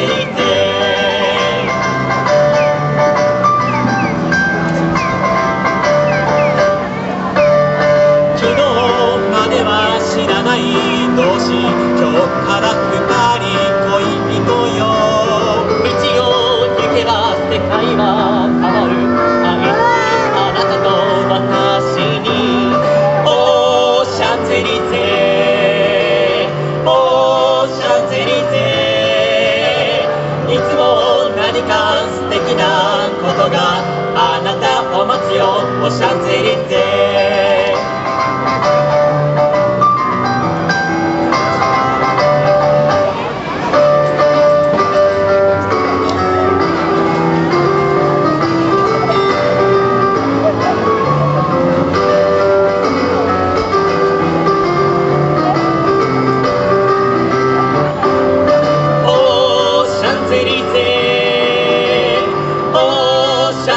昨日までは知らない同志」「今日から二人恋人よ」「道を行けば世界は変わる」「あなたと私にオシいつも何か素敵なことがあなたを待つよ。オーシャンゼリゼ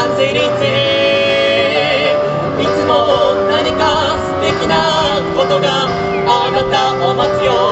いつも何か素敵なことがあなたを待つよ。